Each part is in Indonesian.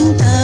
sinta.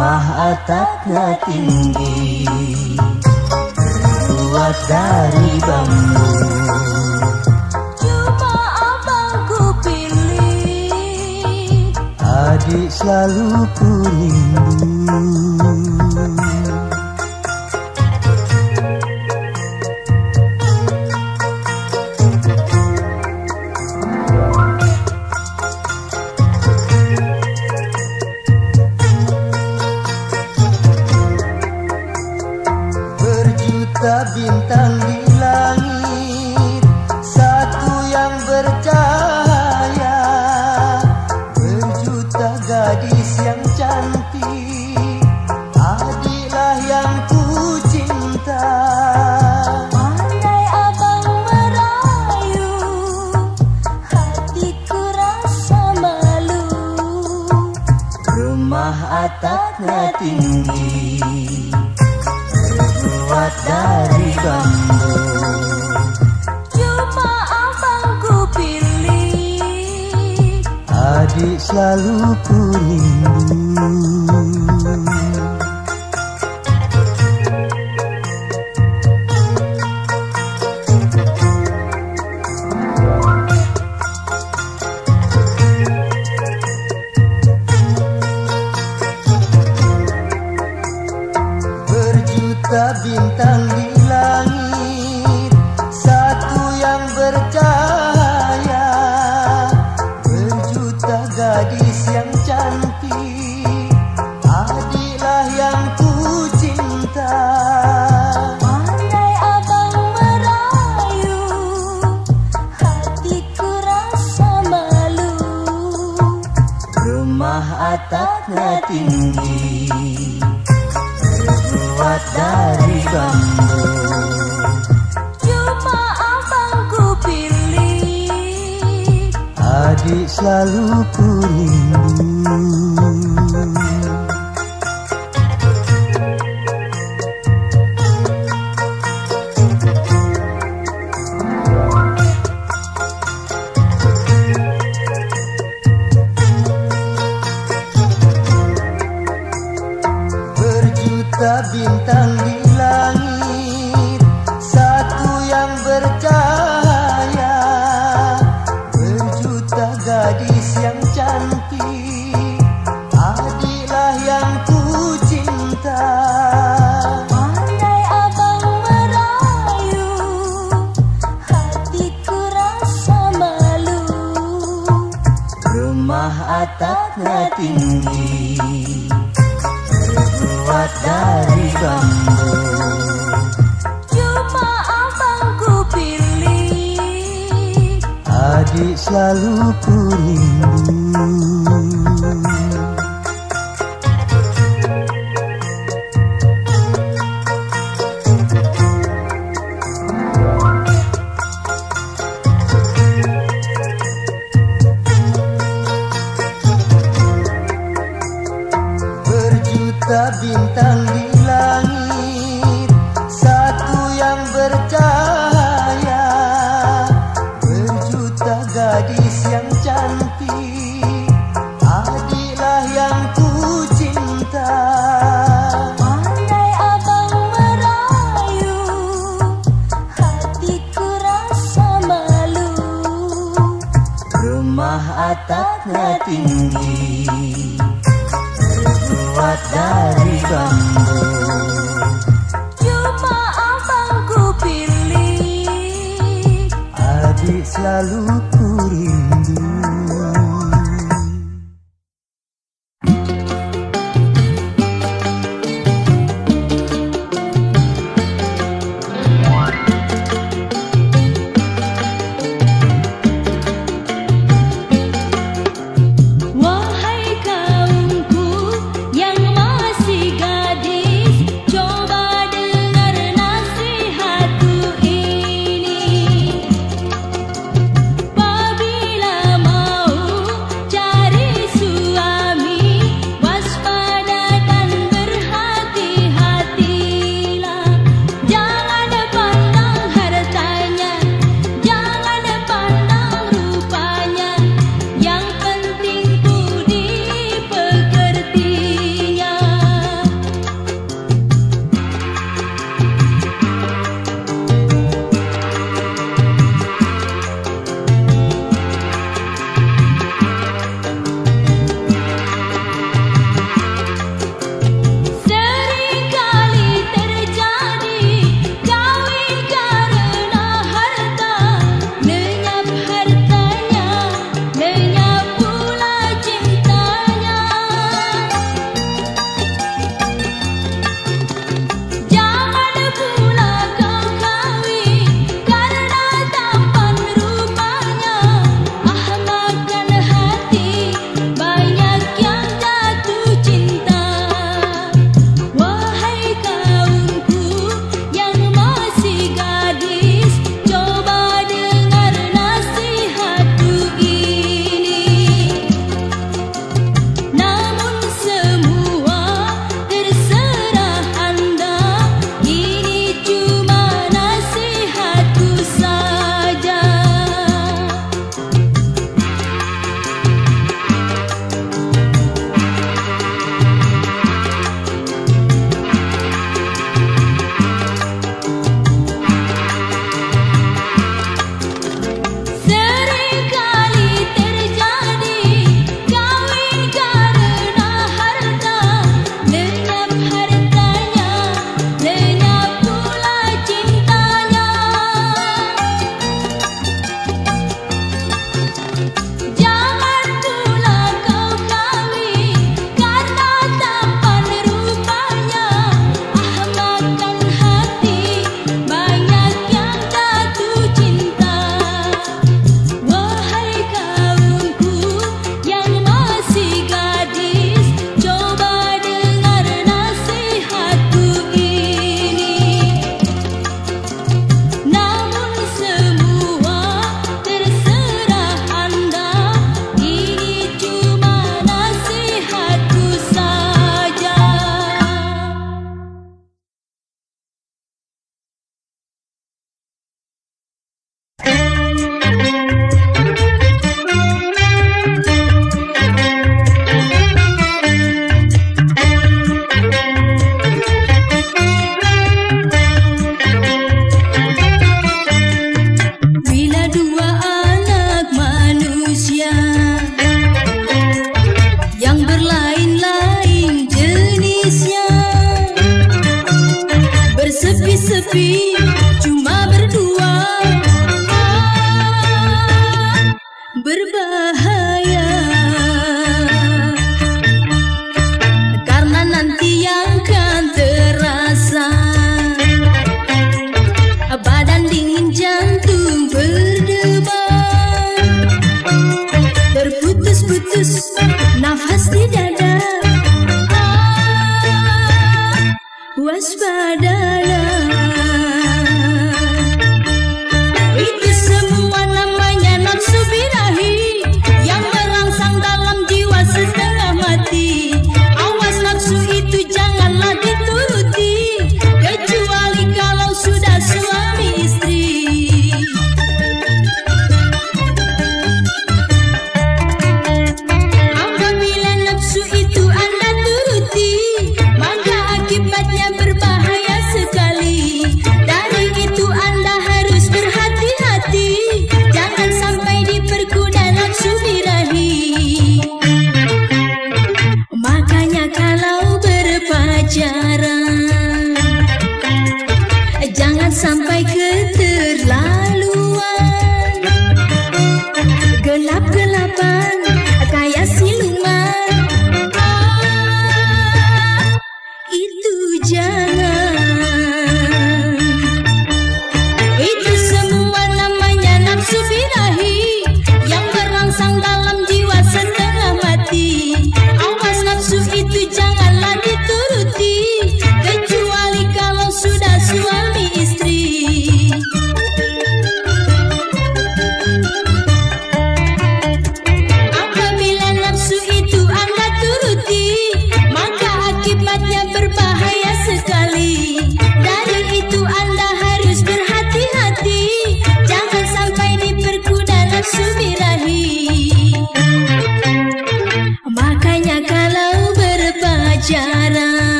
rumah atapnya tinggi Terbuat dari bambu. Cuma abangku pilih. Adik selalu ku rindu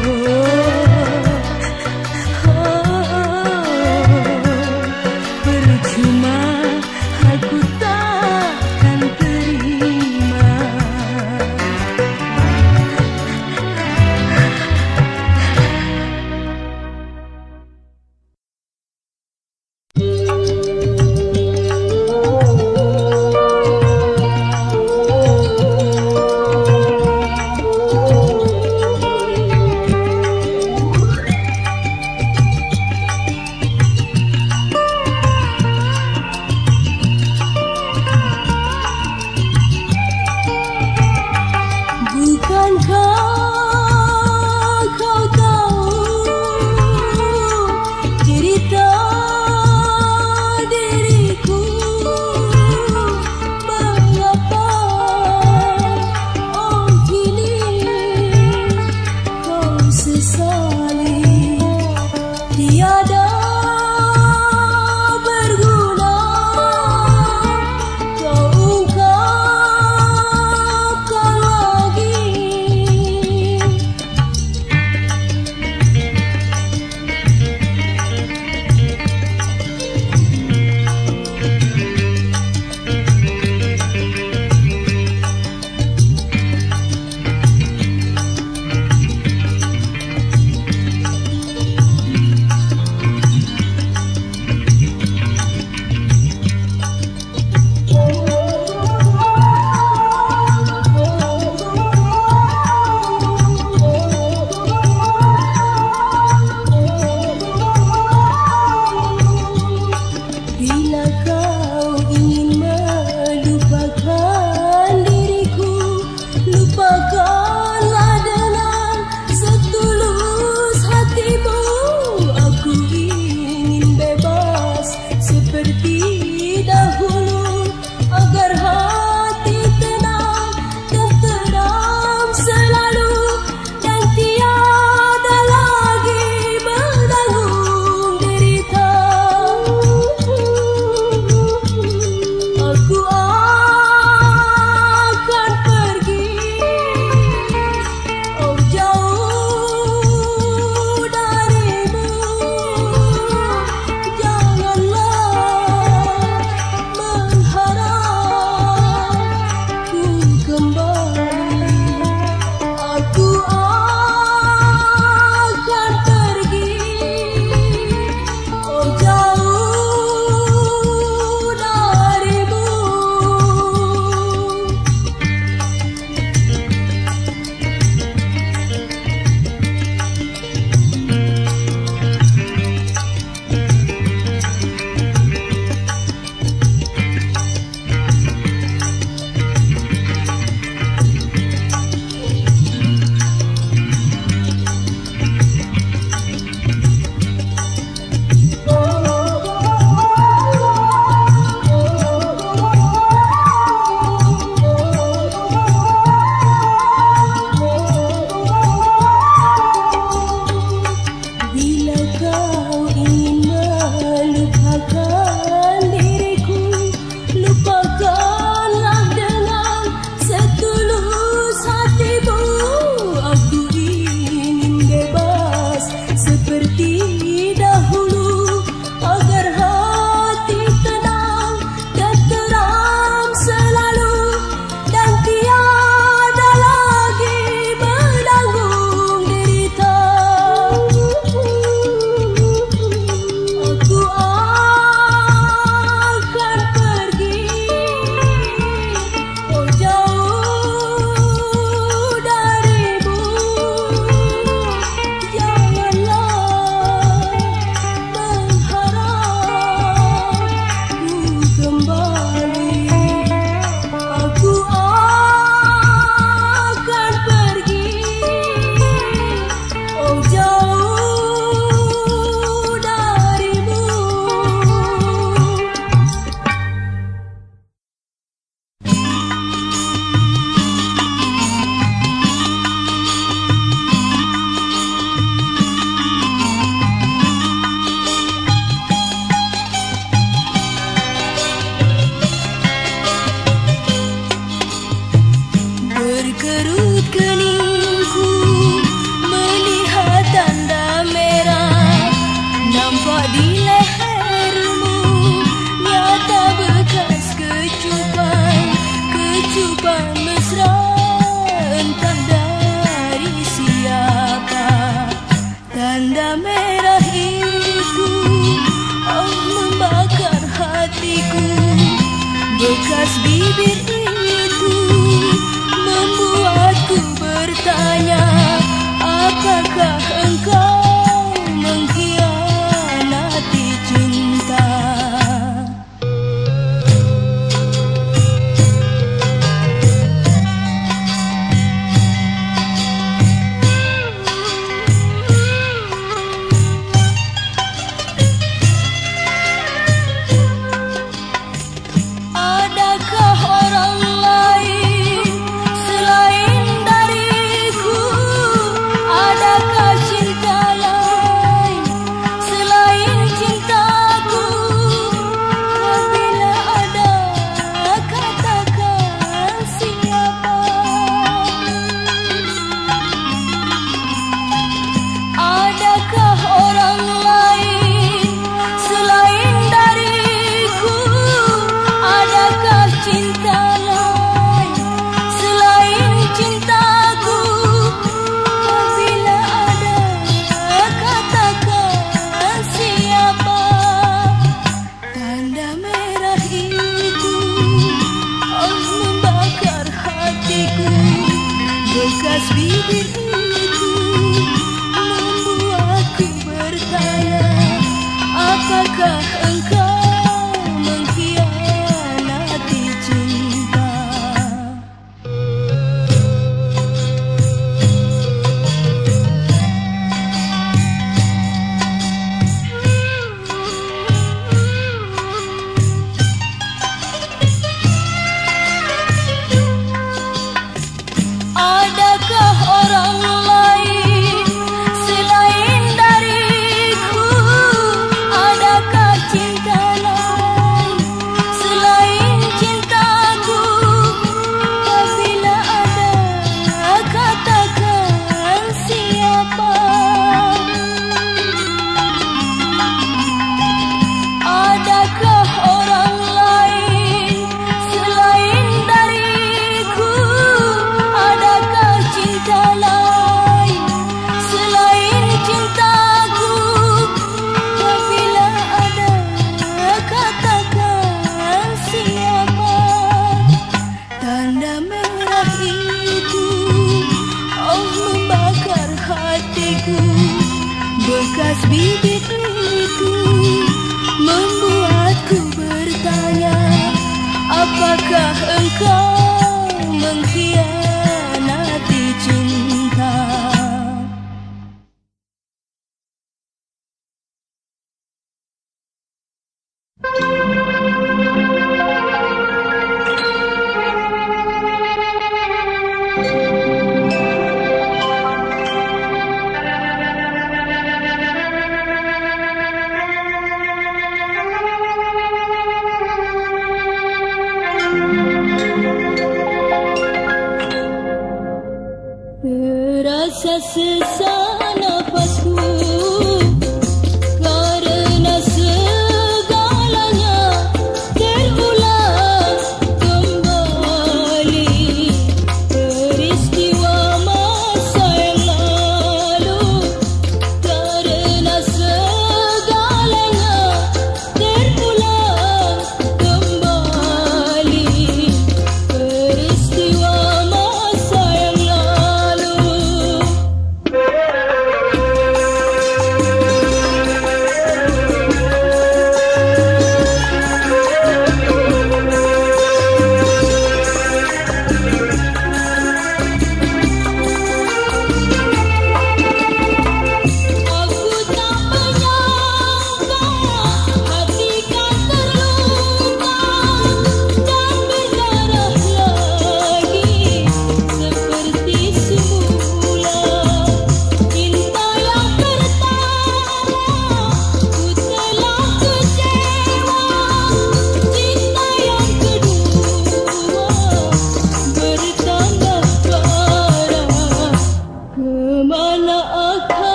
oh,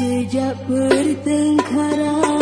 Sejak pertengkaran